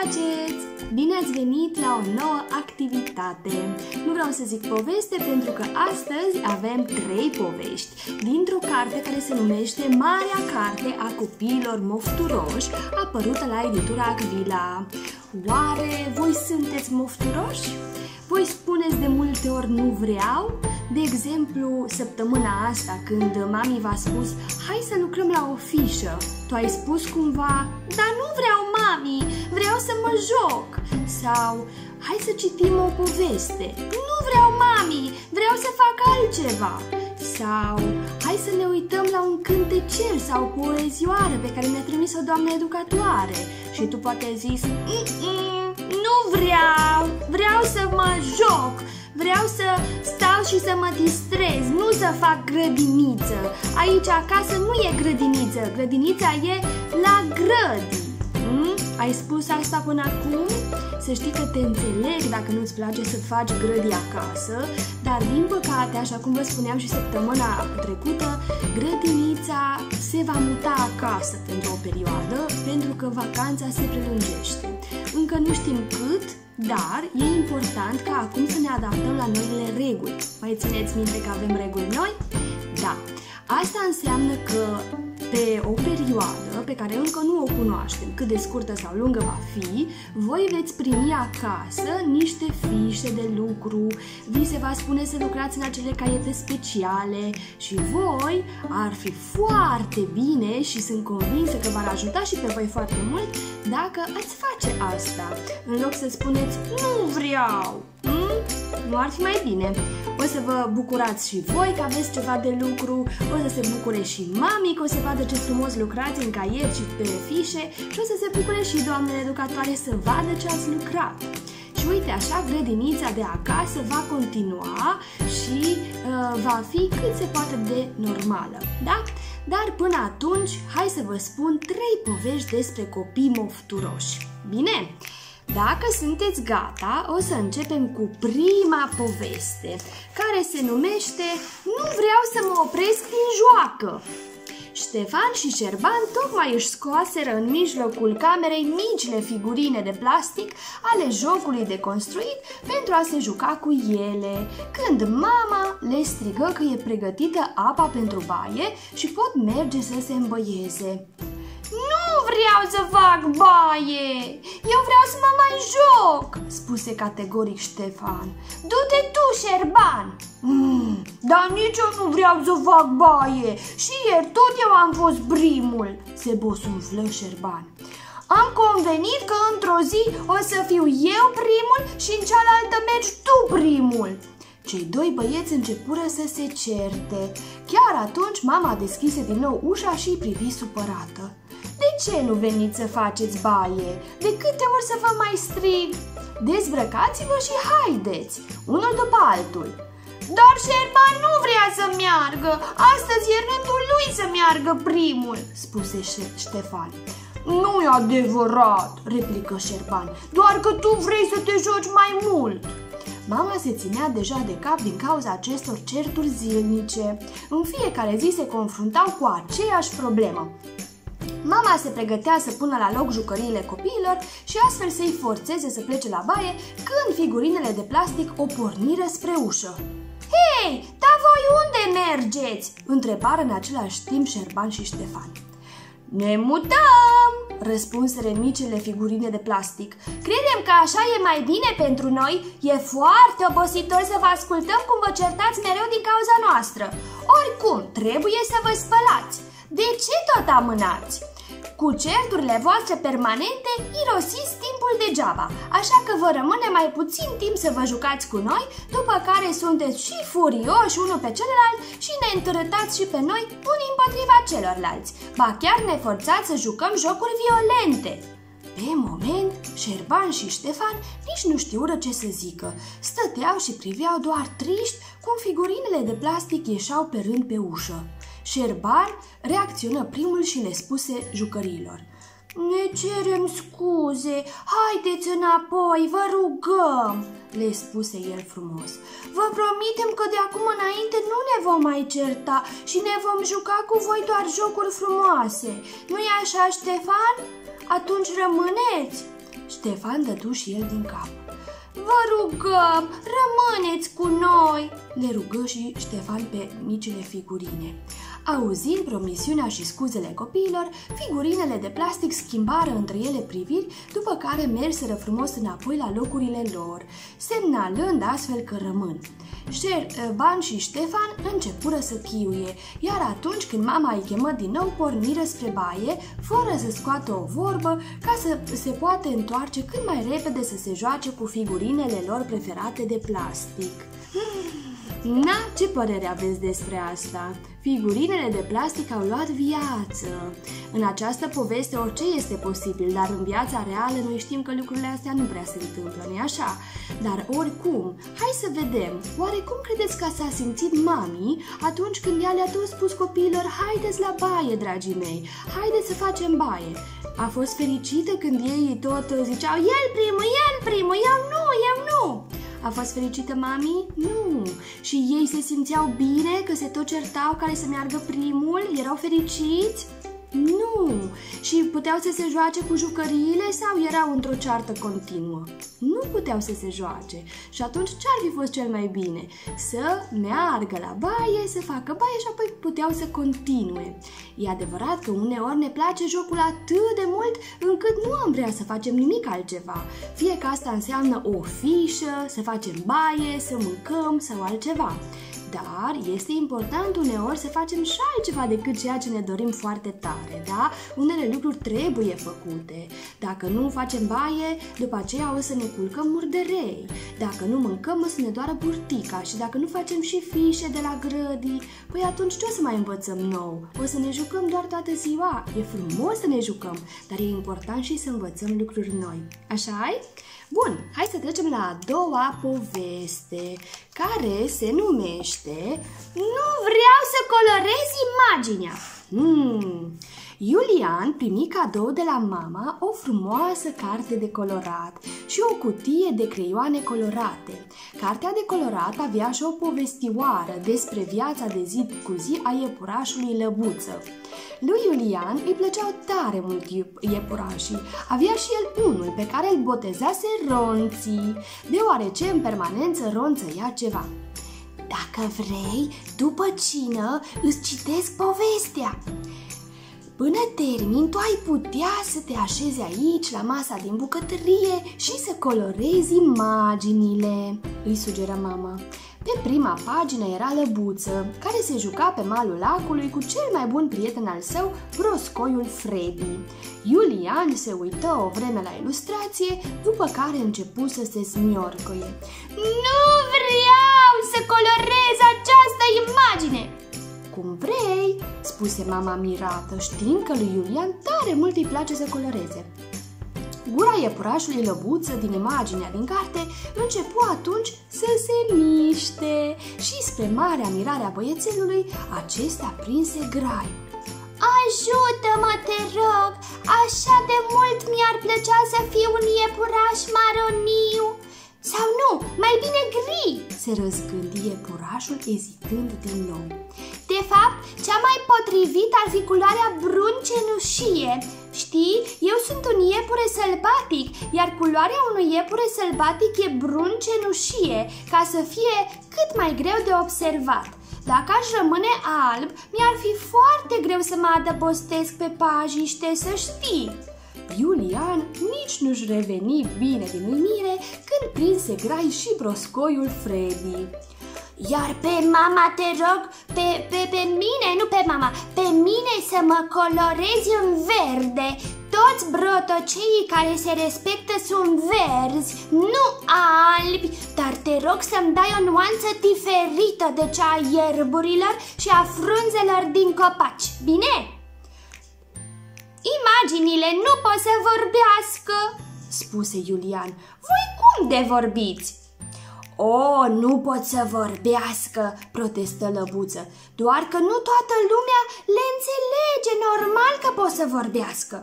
faceți? Bine ați venit la o nouă activitate! Nu vreau să zic poveste pentru că astăzi avem trei povești dintr-o carte care se numește Marea Carte a Copiilor Mofturoși, apărută la editura Acvila. Oare voi sunteți mofturoși? Voi spuneți de multe ori nu vreau? De exemplu, săptămâna asta, când mami v-a spus Hai să lucrăm la o fișă, tu ai spus cumva Dar nu vreau, mami, vreau să mă joc. Sau Hai să citim o poveste. Nu vreau, mami, vreau să fac altceva. Sau Hai să ne uităm la un cântecel sau poezioară pe care mi-a trimis-o doamna educatoare. Și tu poate ai zis Nu vreau, vreau să mă joc. Vreau să stau și să mă distrez, nu să fac grădiniță. Aici acasă nu e grădiniță, grădinița e la grădi. Hmm? Ai spus asta până acum? Să știi că te înțeleg dacă nu-ți place să faci grădi acasă, dar din păcate, așa cum vă spuneam și săptămâna trecută, grădinița se va muta acasă pentru o perioadă, pentru că vacanța se prelungește. Încă nu știm cât, dar e important ca acum să ne adaptăm la noile reguli. Mai țineți minte că avem reguli noi? Da. Asta înseamnă că pe o perioadă pe care încă nu o cunoaștem, cât de scurtă sau lungă va fi, voi veți primi acasă niște fișe de lucru, vi se va spune să lucrați în acele caiete speciale și voi ar fi foarte bine și sunt convinsă că v-ar ajuta și pe voi foarte mult dacă ați face asta, în loc să spuneți nu vreau. Hmm? Nu ar fi mai bine. O să vă bucurați și voi că aveți ceva de lucru, o să se bucure și mami că o să vadă ce frumos lucrați în caiet și pe fișe și o să se bucure și doamnele educatoare să vadă ce ați lucrat. Și uite așa, grădinița de acasă va continua și uh, va fi cât se poate de normală, da? Dar până atunci, hai să vă spun trei povești despre copii mofturoși. Bine? Dacă sunteți gata, o să începem cu prima poveste, care se numește Nu vreau să mă opresc din joacă. Ștefan și Șerban tocmai își scoaseră în mijlocul camerei micile figurine de plastic ale jocului de construit pentru a se juca cu ele, când mama le strigă că e pregătită apa pentru baie și pot merge să se îmbăieze. Nu vreau să fac baie! Eu vreau să mă mai joc!" spuse categoric Ștefan. Du-te tu, Șerban! Mm, dar nici eu nu vreau să fac baie și ieri tot eu am fost primul, se bosunflă Șerban. Am convenit că într-o zi o să fiu eu primul și în cealaltă mergi tu primul. Cei doi băieți începură să se certe. Chiar atunci mama deschise din nou ușa și îi privi supărată. De ce nu veniți să faceți baie? De câte ori să vă mai strig? Dezbrăcați-vă și haideți, unul după altul. Dar Șerban nu vrea să meargă, astăzi e rândul lui să meargă primul, spuse Ștefan. Nu e adevărat, replică Șerban, doar că tu vrei să te joci mai mult. Mama se ținea deja de cap din cauza acestor certuri zilnice. În fiecare zi se confruntau cu aceeași problemă. Mama se pregătea să pună la loc jucăriile copiilor și astfel să-i forțeze să plece la baie când figurinele de plastic o porniră spre ușă. Hei, dar voi unde mergeți?" întrebară în același timp Șerban și Ștefan. Ne mutăm!" răspunsere micile figurine de plastic. Credem că așa e mai bine pentru noi. E foarte obositor să vă ascultăm cum vă certați mereu din cauza noastră. Oricum, trebuie să vă spălați. De ce tot amânați? Cu certurile voastre permanente irosiți timpul degeaba, așa că vă rămâne mai puțin timp să vă jucați cu noi, după care sunteți și furioși unul pe celălalt și ne întărătați și pe noi unii împotriva celorlalți. Ba chiar ne forțați să jucăm jocuri violente. Pe moment, Șerban și Ștefan nici nu știură ce să zică. Stăteau și priveau doar triști cum figurinele de plastic ieșau pe rând pe ușă. Șerban reacționă primul și le spuse jucăriilor. Ne cerem scuze, haideți înapoi, vă rugăm, le spuse el frumos. Vă promitem că de acum înainte nu ne vom mai certa și ne vom juca cu voi doar jocuri frumoase. Nu-i așa, Ștefan? Atunci rămâneți? Ștefan dădu și el din cap. Vă rugăm, rămâneți cu noi, le rugă și Ștefan pe micile figurine. Auzind promisiunea și scuzele copiilor, figurinele de plastic schimbară între ele priviri, după care merseră frumos înapoi la locurile lor, semnalând astfel că rămân. Șerban și Ștefan începură să chiuie, iar atunci când mama îi chemă din nou, porniră spre baie, fără să scoată o vorbă, ca să se poată întoarce cât mai repede să se joace cu figurinele lor preferate de plastic. Na, ce părere aveți despre asta? Figurinele de plastic au luat viață. În această poveste orice este posibil, dar în viața reală noi știm că lucrurile astea nu prea se întâmplă, nu așa? Dar oricum, hai să vedem, oare cum credeți că s-a simțit mami atunci când ea le-a tot spus copiilor haideți la baie, dragii mei, haideți să facem baie? A fost fericită când ei tot ziceau el primul, el primul, eu nu, eu nu! A fost fericită mami? Nu. Și ei se simțeau bine că se tot certau care să meargă primul? Erau fericiți? Nu! Și puteau să se joace cu jucăriile sau erau într-o ceartă continuă? Nu puteau să se joace. Și atunci ce-ar fi fost cel mai bine? Să meargă la baie, să facă baie și apoi puteau să continue. E adevărat că uneori ne place jocul atât de mult încât nu am vrea să facem nimic altceva. Fie că asta înseamnă o fișă, să facem baie, să mâncăm sau altceva. Dar este important uneori să facem și altceva decât ceea ce ne dorim foarte tare, da? Unele lucruri trebuie făcute. Dacă nu facem baie, după aceea o să ne culcăm murderei. Dacă nu mâncăm, o să ne doară burtica. Și dacă nu facem și fișe de la grădii, păi atunci ce o să mai învățăm nou? O să ne jucăm doar toată ziua. E frumos să ne jucăm, dar e important și să învățăm lucruri noi. Așa ai? Bun, hai să trecem la a doua poveste, care se numește Nu vreau să colorez imaginea. Hmm. Iulian primi cadou de la mama o frumoasă carte de colorat și o cutie de creioane colorate. Cartea de colorat avea și o povestioară despre viața de zi cu zi a iepurașului Lăbuță. Lui Iulian îi plăceau tare mult iepurașii. Avea și el unul pe care îl botezase Ronții, deoarece în permanență ronțăia ceva. Dacă vrei, după cină îți citesc povestea. Până termin, tu ai putea să te așezi aici, la masa din bucătărie și să colorezi imaginile, îi sugera mama. Pe prima pagină era Lăbuță, care se juca pe malul lacului cu cel mai bun prieten al său, broscoiul Freddy. Iulian se uită o vreme la ilustrație, după care începu să se smiorcăie. Nu vreau să colorez această imagine! Cum vrei, spuse mama mirată, știind că lui Iulian tare mult îi place să coloreze. Gura iepurașului lăbuță din imaginea din carte începu atunci să se miște și spre marea mirare a băiețelului, acesta prinse grai. Ajută-mă, te rog! Așa de mult mi-ar plăcea să fiu un iepuraș maroniu! Sau nu, mai bine gri, se răzgândi iepurașul ezitând din nou. De fapt, cea mai potrivit ar fi culoarea brun cenușie. Știi, eu sunt un iepure sălbatic, iar culoarea unui iepure sălbatic e brun cenușie, ca să fie cât mai greu de observat. Dacă aș rămâne alb, mi-ar fi foarte greu să mă adăpostesc pe pajiște, să știi. Iulian nici nu-și reveni bine din uimire când prinse grai și broscoiul Freddy. Iar pe mama te rog, pe, pe, pe mine, nu pe mama, pe mine să mă colorezi în verde. Toți brotoceii care se respectă sunt verzi, nu albi, dar te rog să-mi dai o nuanță diferită de cea a ierburilor și a frunzelor din copaci, bine? Imaginile nu pot să vorbească, spuse Iulian. Voi cum de vorbiți? O, nu pot să vorbească, protestă lăbuță, doar că nu toată lumea le înțelege normal că pot să vorbească.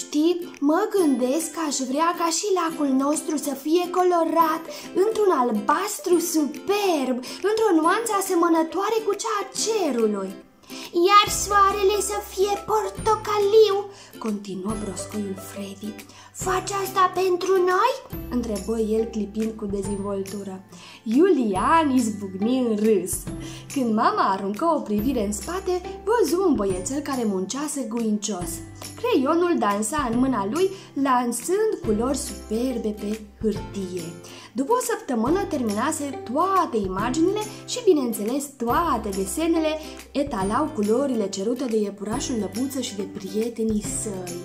Știi, mă gândesc că aș vrea ca și lacul nostru să fie colorat într-un albastru superb, într-o nuanță asemănătoare cu cea a cerului. Iar soarele să fie portocaliu, continuă broscoiul Freddy. Faci asta pentru noi? întrebă el clipind cu dezvoltură. Iulian izbucni în râs. Când mama aruncă o privire în spate, văzu un băiețel care muncea guincios. Creionul dansa în mâna lui, lansând culori superbe pe hârtie. După o săptămână terminase toate imaginile și, bineînțeles, toate desenele etalau culorile cerute de iepurașul lăbuță și de prietenii săi.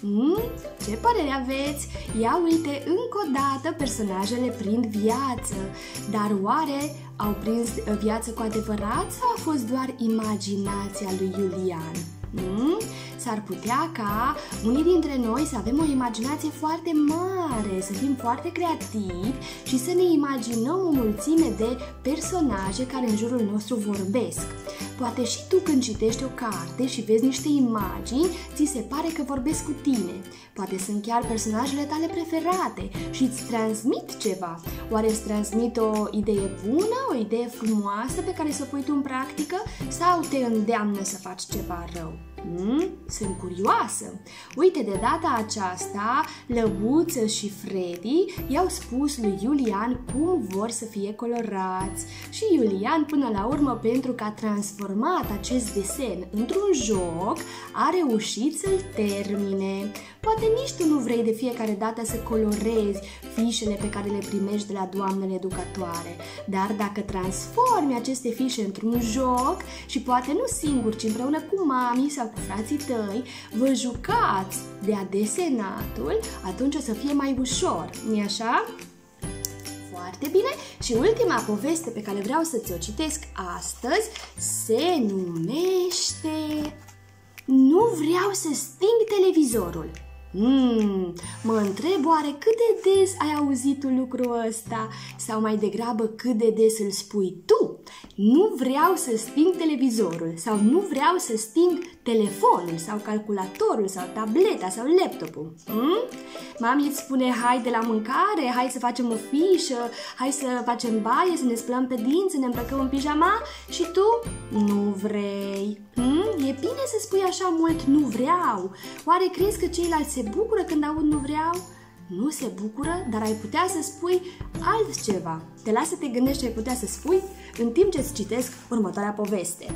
Hmm? Ce părere aveți? Ia uite, încă o dată personajele prind viață. Dar oare au prins viață cu adevărat sau a fost doar imaginația lui Iulian? Hmm? S-ar putea ca unii dintre noi să avem o imaginație foarte mare, să fim foarte creativi și să ne imaginăm o mulțime de personaje care în jurul nostru vorbesc. Poate și tu când citești o carte și vezi niște imagini, ți se pare că vorbesc cu tine. Poate sunt chiar personajele tale preferate și îți transmit ceva. Oare îți transmit o idee bună, o idee frumoasă pe care să o pui tu în practică sau te îndeamnă să faci ceva rău? Hmm? Sunt curioasă. Uite, de data aceasta, Lăbuță și Freddy i-au spus lui Iulian cum vor să fie colorați. Și Iulian, până la urmă, pentru că a transformat acest desen într-un joc, a reușit să-l termine. Poate nici tu nu vrei de fiecare dată să colorezi fișele pe care le primești de la doamnele educatoare, dar dacă transformi aceste fișe într-un joc și poate nu singur, ci împreună cu mami sau cu frații tăi, vă jucați de a desenatul, atunci o să fie mai ușor, nu așa? Foarte bine și ultima poveste pe care vreau să ți-o citesc astăzi se numește Nu vreau să sting televizorul. Hmm, mă întreb oare cât de des ai auzit un lucru ăsta sau mai degrabă cât de des îl spui tu? Nu vreau să sting televizorul sau nu vreau să sting telefonul sau calculatorul sau tableta sau laptopul. Hmm? Mami îți spune hai de la mâncare, hai să facem o fișă, hai să facem baie, să ne spălăm pe dinți, să ne îmbrăcăm în pijama și tu nu vrei. Hmm? E bine să spui așa mult nu vreau. Oare crezi că ceilalți se bucură când aud nu vreau? Nu se bucură, dar ai putea să spui altceva. Te lasă să te gândești ce ai putea să spui în timp ce îți citesc următoarea poveste.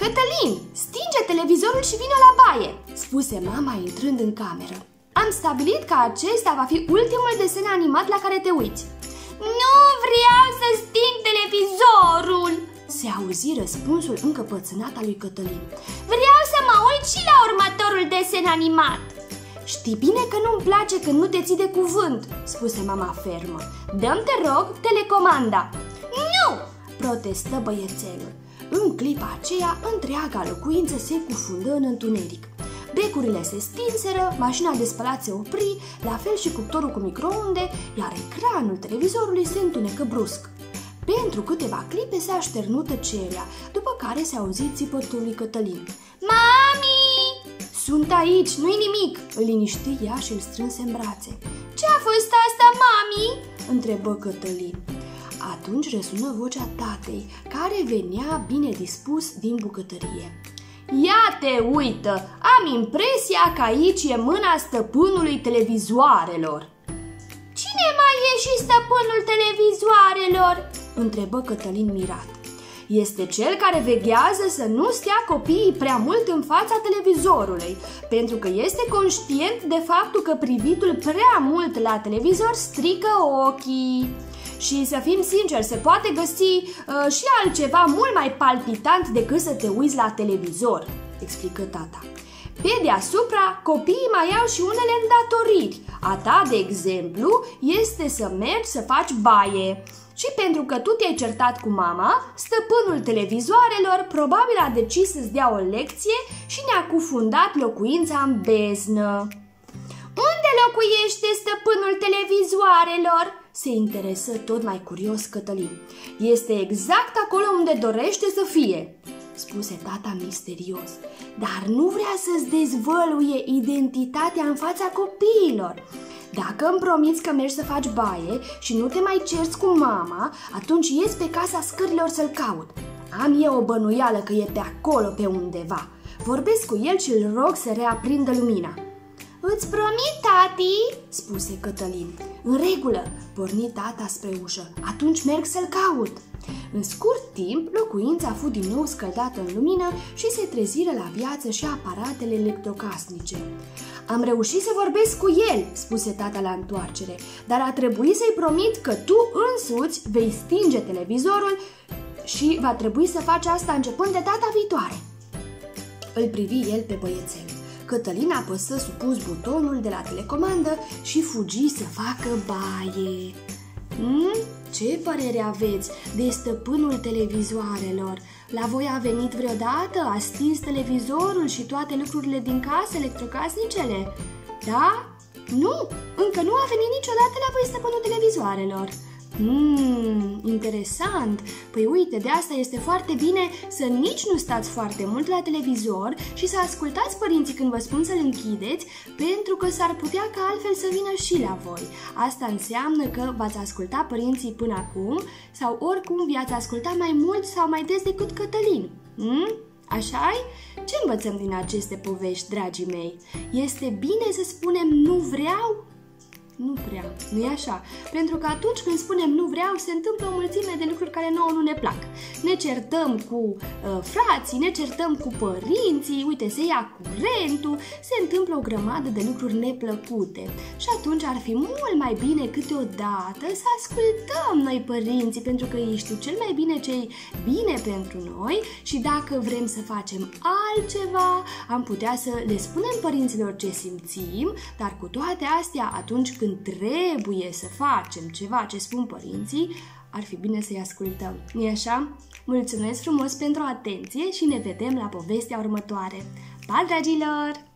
Cătălin, stinge televizorul și vină la baie, spuse mama intrând în cameră. Am stabilit că acesta va fi ultimul desen animat la care te uiți. Nu vreau să sting televizorul, se auzi răspunsul încăpățânat al lui Cătălin. Vreau să mă uit și la următorul desen animat. Știi bine că nu-mi place când nu te ții de cuvânt, spuse mama fermă. Dăm te rog telecomanda. Nu! protestă băiețelul. În clipa aceea, întreaga locuință se cufundă în întuneric. Becurile se stinseră, mașina de spălat se opri, la fel și cuptorul cu microunde, iar ecranul televizorului se întunecă brusc. Pentru câteva clipe se așternu tăcerea, după care se auzi țipătul lui Cătălin. Mami! Sunt aici, nu-i nimic!" îl liniști ea și îl strânse în brațe. Ce a fost asta, mami?" întrebă Cătălin. Atunci resună vocea tatei, care venea bine dispus din bucătărie. Ia te uită, am impresia că aici e mâna stăpânului televizoarelor. Cine mai e și stăpânul televizoarelor? întrebă Cătălin mirat. Este cel care veghează să nu stea copiii prea mult în fața televizorului, pentru că este conștient de faptul că privitul prea mult la televizor strică ochii. Și să fim sinceri, se poate găsi uh, și altceva mult mai palpitant decât să te uiți la televizor, explică tata. Pe deasupra, copiii mai au și unele îndatoriri. A ta, de exemplu, este să mergi să faci baie. Și pentru că tu te-ai certat cu mama, stăpânul televizoarelor probabil a decis să-ți dea o lecție și ne-a cufundat locuința în beznă. Unde locuiește stăpânul televizoarelor? Se interesă tot mai curios Cătălin. Este exact acolo unde dorește să fie, spuse tata misterios, dar nu vrea să-ți dezvăluie identitatea în fața copiilor. Dacă îmi promiți că mergi să faci baie și nu te mai cerți cu mama, atunci ies pe casa scărilor să-l caut. Am eu o bănuială că e pe acolo, pe undeva. Vorbesc cu el și îl rog să reaprindă lumina. Îți promit, tati, spuse Cătălin. În regulă, porni tata spre ușă. Atunci merg să-l caut. În scurt timp, locuința a fost din nou scăldată în lumină și se treziră la viață și aparatele electrocasnice. Am reușit să vorbesc cu el, spuse tata la întoarcere, dar a trebuit să-i promit că tu însuți vei stinge televizorul și va trebui să faci asta începând de data viitoare. Îl privi el pe băiețel. Cătălin apăsă supus butonul de la telecomandă și fugi să facă baie. Hmm? Ce părere aveți de stăpânul televizoarelor? La voi a venit vreodată? A stins televizorul și toate lucrurile din casă, electrocasnicele? Da? Nu, încă nu a venit niciodată la voi stăpânul televizoarelor. Mmm, interesant. Păi uite, de asta este foarte bine să nici nu stați foarte mult la televizor și să ascultați părinții când vă spun să-l închideți, pentru că s-ar putea ca altfel să vină și la voi. Asta înseamnă că v-ați asculta părinții până acum sau oricum vi-ați asculta mai mult sau mai des decât Cătălin. Hmm? așa -i? Ce învățăm din aceste povești, dragii mei? Este bine să spunem nu vreau nu prea, nu e așa? Pentru că atunci când spunem nu vreau, se întâmplă o mulțime de lucruri care nouă nu ne plac. Ne certăm cu uh, frații, ne certăm cu părinții, uite, se ia curentul, se întâmplă o grămadă de lucruri neplăcute. Și atunci ar fi mult mai bine câteodată să ascultăm noi părinții, pentru că ei știu cel mai bine ce bine pentru noi și dacă vrem să facem altceva, am putea să le spunem părinților ce simțim, dar cu toate astea, atunci când când trebuie să facem ceva ce spun părinții, ar fi bine să-i ascultăm. nu așa? Mulțumesc frumos pentru atenție și ne vedem la povestea următoare. Pa, dragilor!